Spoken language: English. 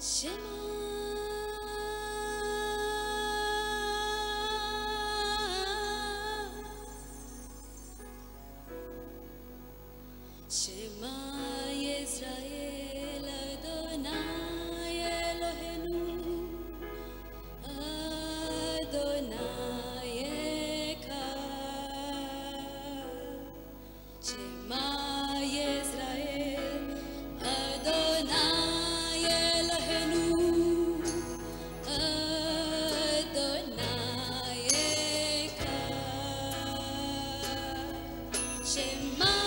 Shema. Yisrael. Shema.